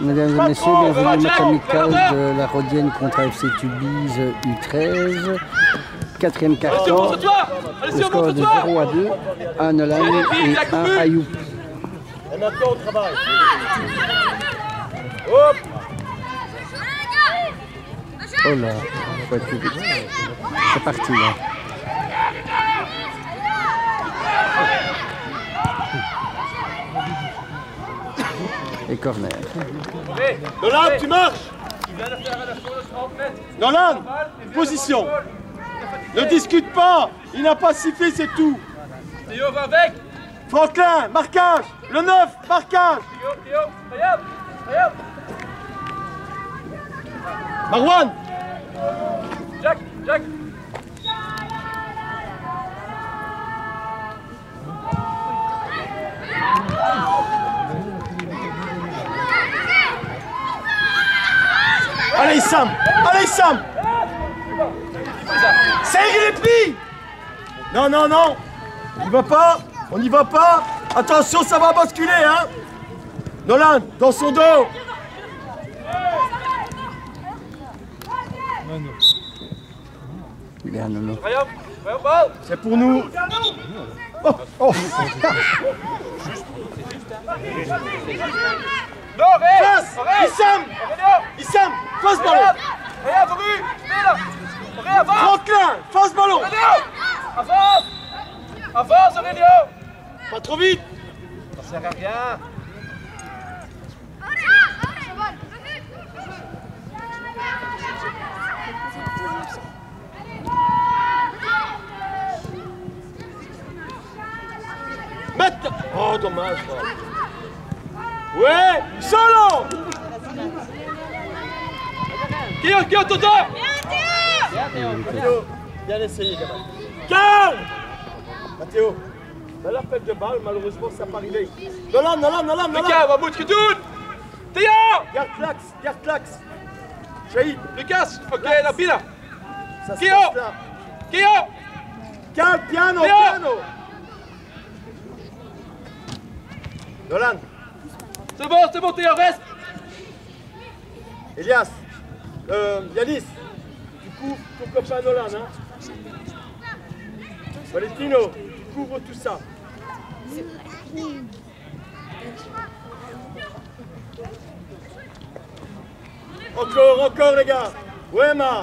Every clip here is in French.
Mesdames et messieurs, bienvenue au match amical de la Rodienne contre FC Tubize U13. Quatrième carton, le score de 0 à 2, un Nolan et un Ayoub. Et maintenant on travaille. Hop Oh là, faut être plus vite. C'est parti là. Et corner. Nolan, tu marches? Nolan, position. Ne discute pas, il n'a pas sifflé, c'est tout. Théo va avec. Franklin, marquage. Le 9, marquage. Théo, Théo, regarde Regarde Marwan. Jack, Jack Allez Sam. Allez Sam. Serre les plis Non, non, non. On n'y va pas. On n'y va pas. Attention, ça va basculer, hein. Nolan, dans son dos. Regarde, balle C'est pour nous. Oh, oh. Arrête Issam Issam Face ballon. Franklin Face ballon. Avance. Avance, Aurélio Pas trop vite. Ça sert à rien. Maintenant Oh, dommage quoi. Ouais Solo. Guillaume, Guillaume, Toto Mathéo, bien essayé, gamin. Calme Mathéo, dans l'appel de balle, malheureusement, ça n'a pas arrivé. Nolan, Nolan, Nolan, Nolan. Lucas, va bout que tout Théo. Garde l'axe, garde l'axe. Shahid, Lucas Ok, la pile. Là. Guillaume Calme, piano, Théo. piano. Nolan, C'est bon, c'est bon, Théo, reste. Elias, euh, Yanis, tu couvres ton copain Nolan, hein. Valentino, tu couvres tout ça. Encore, encore les gars. Ouais, Ma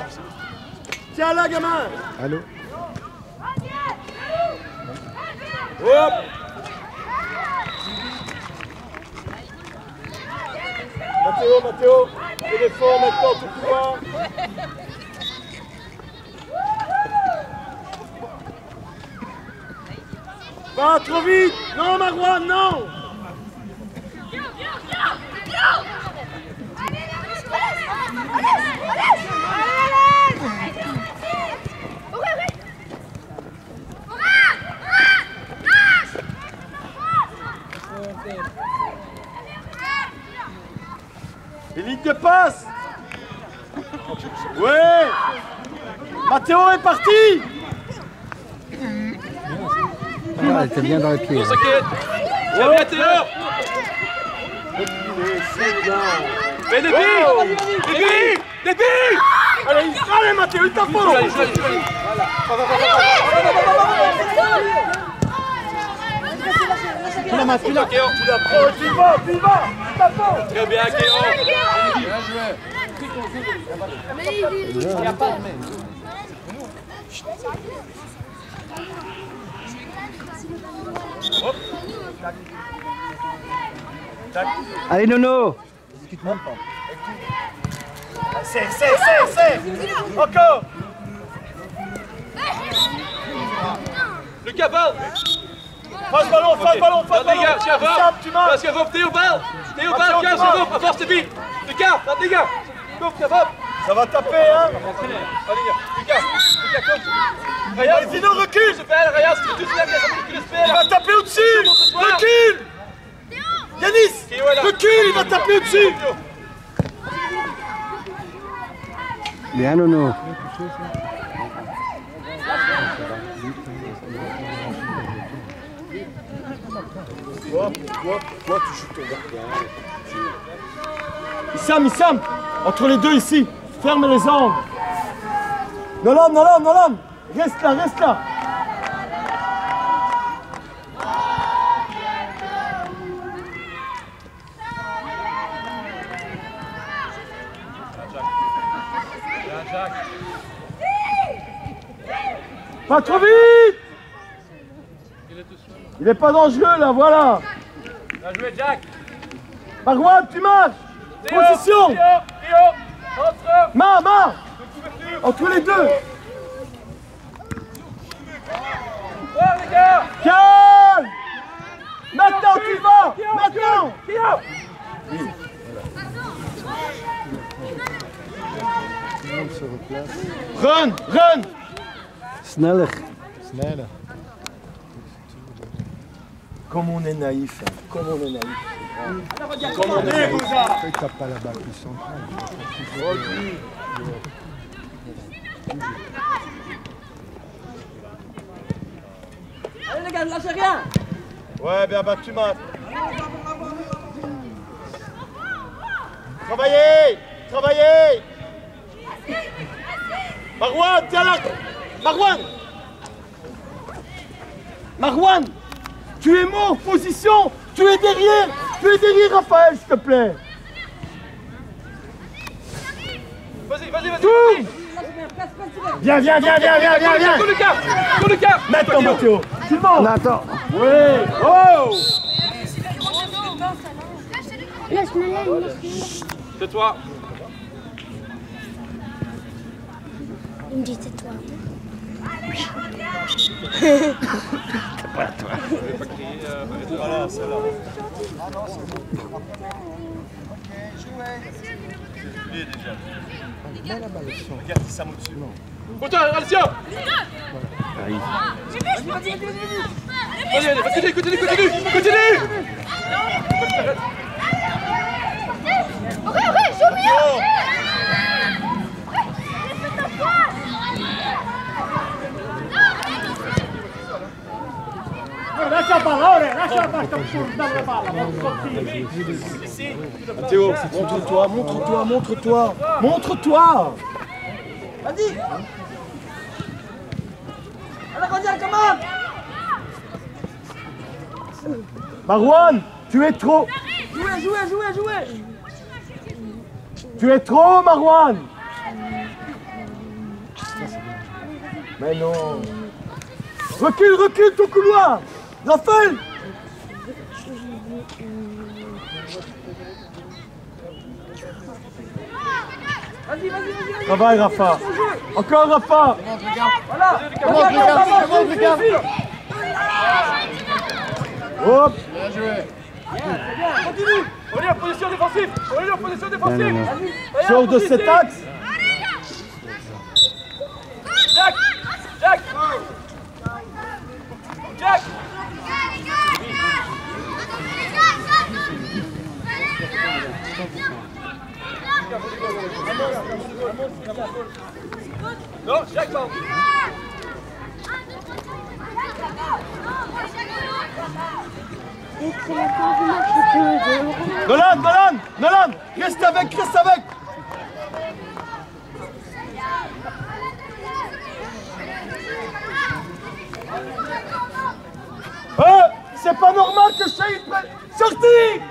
Tiens là, gamin. Allô. Hop Mathéo, Mathéo, fais l'effort maintenant, tout pouvoir. Pas trop vite Non, Marouane, non Les lignes de passe. Ouais. Mathéo est parti. Ah, elle était bien dans les pieds. On s'inquiète Viens billes Des billes Des billes Allez, allez Mathéo, il t'affole Allez, l'as maté là Théo Tu prends, vas, vas Très bien, Théo Allez, Nono. C'est, c'est, c'est, c'est. Encore. Lucas, balle Face ballon, face ballon, face ballon. Tu marches Parce que va, Théo, balle Théo, balle, tu c'est bon, avance, c'est vite. Lucas, Lucas, va Ça va taper, hein. Allez, Lucas, Lucas, recule. tout cela, ça fait que le Il va taper au-dessus. Recule. Yanis. Recule, il va taper au-dessus. Bien, Nono. Toi, toi, toi, tu joues ton gardien. Issam, Issam Entre les deux ici. Ferme les angles. Nolan, Nolan, Nolan Reste là, reste là Pas trop vite Il n'est pas dangereux là, voilà. Bien joué, Jack. Marwan, tu marches. Théo, Position Théo, Théo Entre. Ma, ma Entre les deux. Les gars. Calme Maintenant tu vas. Maintenant. Run, run. Sneller. Comme on est naïf, hein. comme on est naïf. Allez les gars, ne lâchez rien Ouais, bien battu, Matt. Travaillez Travaillez Marwan, tiens là Marwan Marwan Tu es mort, position. Tu es derrière. Tu es derrière, Raphaël, s'il te plaît. Vas-y, vas-y, vas-y. Tout. Viens, viens, viens, viens, viens, viens, viens. Go Lucas Go Lucas Maintenant, Mathéo. Sylvain Nathan. Oui Oh Laisse-moi là, laisse-moi Tais-toi. Il me dit tais-toi. Pour toi, Alessio Vas-y, allez, continue, continue, continue Continue Théo, montre-toi, montre-toi, montre-toi. Montre-toi. Vas-y. Marwan, tu es trop. Jouez, jouez, jouez, jouez. Tu es trop, Marwan. Mais non. Recule, recule ton couloir. Raphaël Vas-y, vas-y, vas-y, vas-y Travaille, Rafa Encore, Rafa Voilà. Hop Continue On est en position défensive On est en position Bien, défensive Sors de cet axe Jack Jack Jack Non, Jack, pardon Et c'est la fin du peux Nolan, Nolan, Nolan Reste avec, reste avec Euh, c'est pas normal que Shahid. Sorti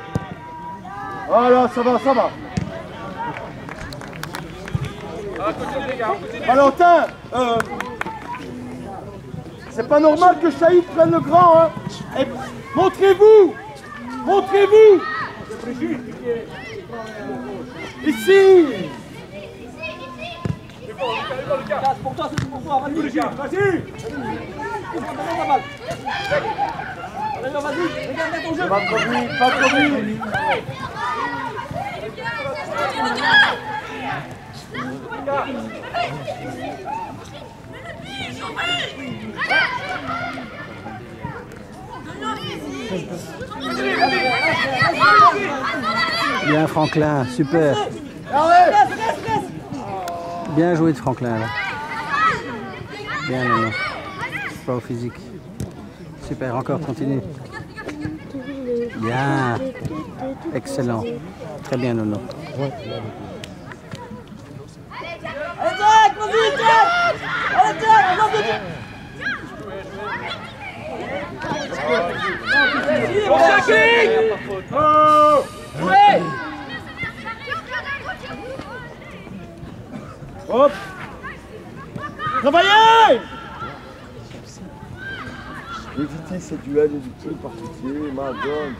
Voilà, ça va, ça va. Valentin, euh, c'est pas normal que Shahid prenne le grand, hein. Et montrez-vous Montrez-vous. Ici. Lucas, pour toi, c'est pour toi, vas-y Vas-y vas-y, regarde ton jeu Pas Bien Franklin, super. Bien joué de Franklin là. Bien Nono. Pas au physique. Super, encore, continue. Bien. Excellent. Très bien Nono. Allez, Jack, vas-y, Jack Allez, Jack, Jouez Hop Travaillez Évitez ces duels inutiles par pitié, madone.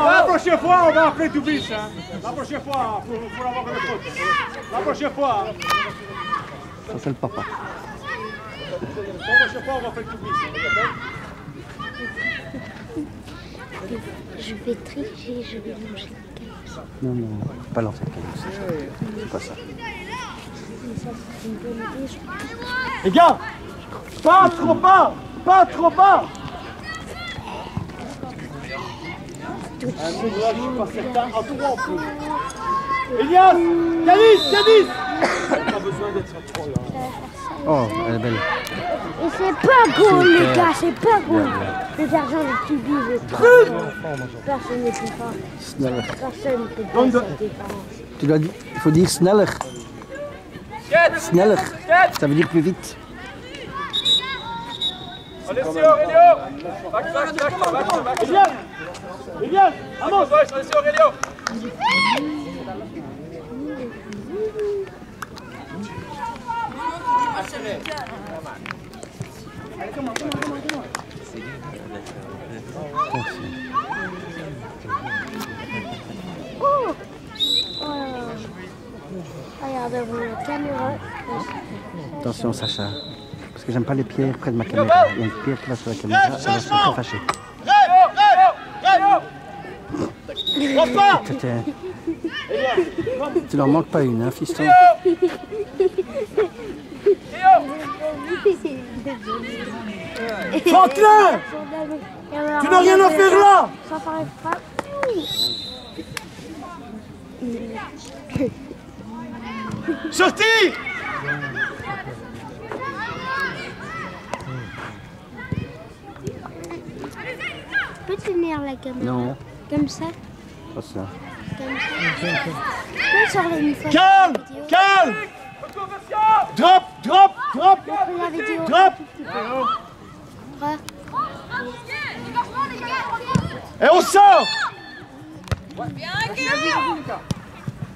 La prochaine fois, on va appeler tout bis. Hein. La prochaine fois, il faut, faut avoir le. La prochaine fois. Ça, c'est le papa. la prochaine fois, on va appeler tout bis. hein. Je vais tricher, je vais manger le caillou. Non, non, faut pas lancer le caillou. C'est pas ça. Mais ça, c'est une bonne idée. je- Les gars Pas trop bas Pas trop bas Elias Yanis Yanis Oh, elle est belle. Et c'est pas goal, les gars, c'est pas goal. Le gardien de Tibi veut trop. Personne n'est plus fort. Sneller. Personne ne peut pas cette défense. Tu dois dire, il faut dire sneller. Sneller. Ça veut dire plus vite. Alessio, Aurelio Back, back, back, back, back Elias Elias Amos Gauche, Alessio, Aurelio Oh Oh Regarde devant la caméra. Attention, Sacha. Parce que j'aime pas les pierres près de ma caméra. Il y a une pierre qui va sur la caméra. Elle va se. Enfin C'était- Tu n'en manques pas une, hein, fiston? Franklin! Tu n'as rien à faire là. Sorti tenir la caméra Non, comme ça. Pas ça. Comme ça. Calme Calme. Drop Drop Drop. La vidéo. Drop. Et on sort.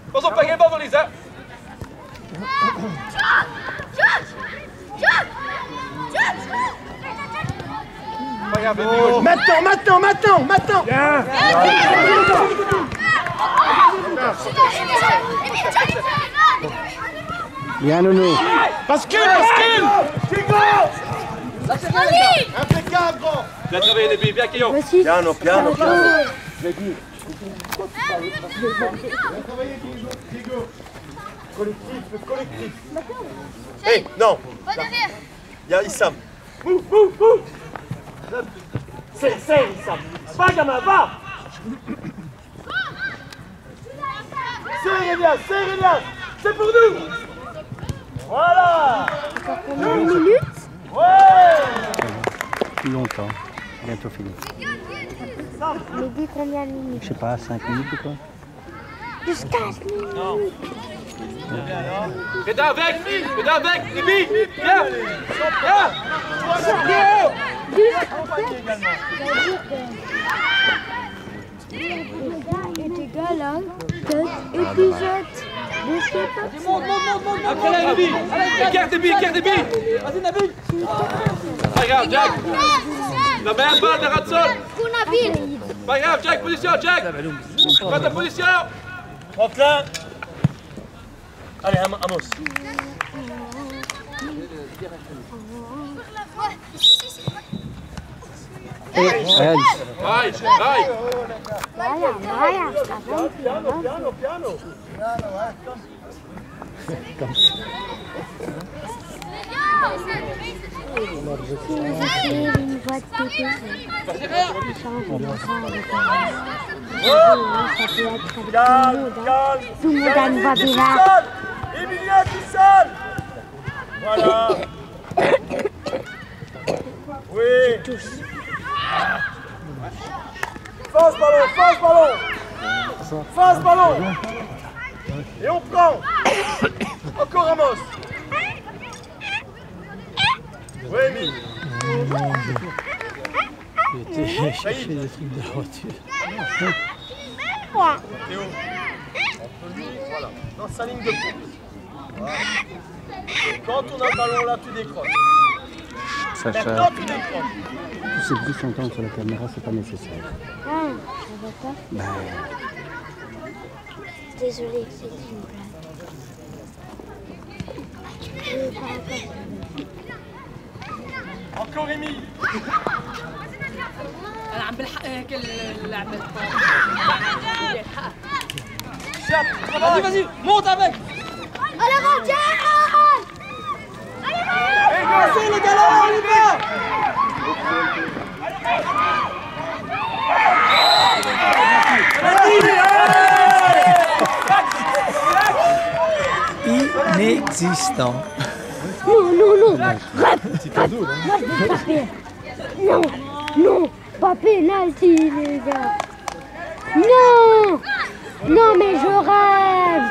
Attention, pas gagner dans les airs. Pas grave, Baby, gauche. Maintenant, maintenant, maintenant, maintenant Bien, Nono. Bascule, bascule Impeccable, Bien travaillé, les billes, bien, Voici. Piano, piano, piano. va. Collectif, le collectif. Hé, non Il y a Issam. Ouh, ouh, ouh C'est, Issam. Va, gamin, va C'est Elias, c'est Elias C'est pour nous. Voilà. De minutes Ouais. Plus longtemps. Bientôt fini. Mais dis combien de minutes? Je sais pas, 5 minutes ou quoi Juste 15 minutes. Fais avec, fais avec, billes Viens Viens Juste en fait, ça veut dire que les gars est égal à 4 épisodes de cette Après la billes Écarte billes, écarte billes Vas-y, Nabil Pas grave, Jack La meilleure balle de Ratson Pas grave, Jack, position, Jack Prends ta position Franklin Allez, Am- Amos. Elle, Vai, vai Vaya, vaya, está bom. Piano, piano Si vous écrivez une voix de tout le monde. a une Emilia Voilà Oui Face ballon, face ballon. Face ballon. Et on prend. Encore Ramos. Oui, Emile. Il était chercher des trucs de la voiture. Théo. Entre lui, voilà. Dans sa ligne de course. Voilà. Quand on a le ballon là, tu décroches. Sacha, Maintenant, tu décroches. tous ces bruits s'entendent sur la caméra, c'est pas nécessaire. Ah, ça va pas Désolée, c'est une blague. Tu peux pas encore. Encore Emile. انا عم بلحق هيك اللعبه Chape, vas-y travaille. vas-y monte avec Allez, Roger Et gassez les gars là, on y va. Inexistant. Non, non, non veux taper Non, non Pas pénalty, les gars Non Non, mais je rêve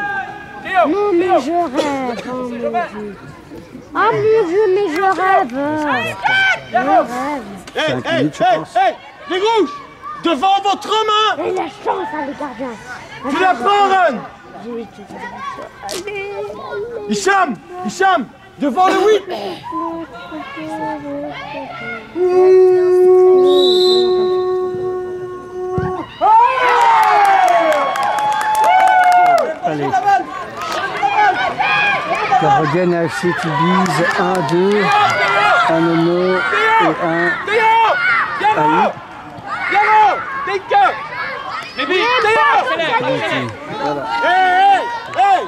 Non, mais je rêve Oh mon Dieu Oh mon Dieu, mais je rêve Je rêve Hey, hey, hey, les rouges, devant votre main, Et la chance, hein, les gardiens tu la prends, Run. J'ai eu tout ça. Allez, allez. Hicham, Hicham, devant le 8. allez. Caroline AFC Tubize, 1, 2, un Nono et un Théo Théo Petit. Voilà. Hey, hey,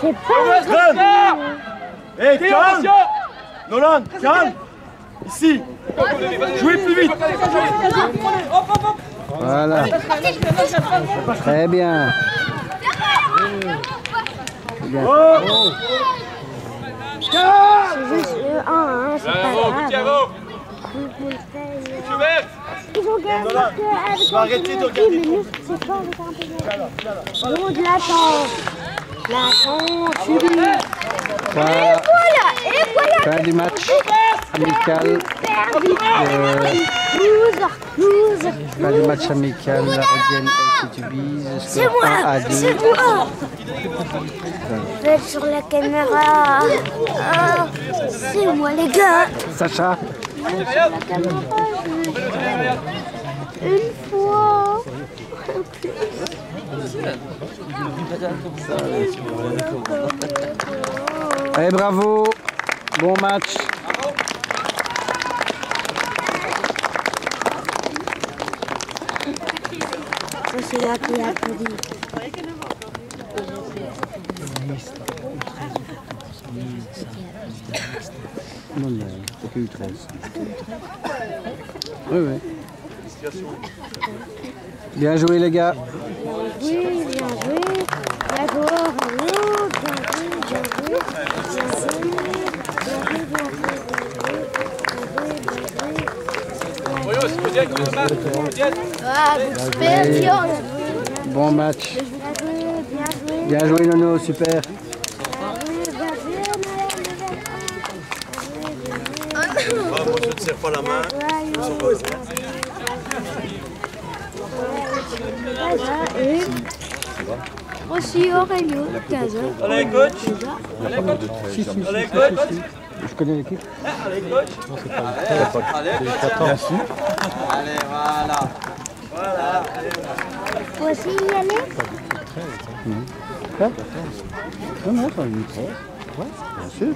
C'est pas Théo, calme. attention Nolan, calme. Ici. Jouez plus vite. Voilà. Très bien. Bien. Oh. C'est juste le 1, hein, c'est pas Bravo grave. Gutiérrez Parce tu vas arrêter de regarder mais nous, c'est un. L'attends, tu dis. Voilà. Et voilà. Fin du match amical. Euh, Loser, loser. fin du match amical. La Rodienne. C'est Score 1 moi, à 2. c'est moi. Faites sur la caméra. Ah, c'est moi, les gars. Sacha. Une fois. Allez, bravo. Bon match. Non, non, c'est que U13. Oui, oui. Bien joué, les gars. Oui, bien joué. Bien joué, bien joué. Bien joué, bien joué, bien joué, bien joué, bien joué. Voyons, c'est peut-être que le match peut-être Ah, vous faites bien, bien joué. Bon match. Bien joué, bien joué. Bien joué, Nono. Super. Bien joué, bien joué, Ah, moi, je ne serre pas la main. Aussi Aurélio, 15 Allez, coach. Allez, coach. Je connais l'équipe. Allez, coach. Faut aussi y aller Hein? Non, non, c'est une U13. Ouais, bien sûr.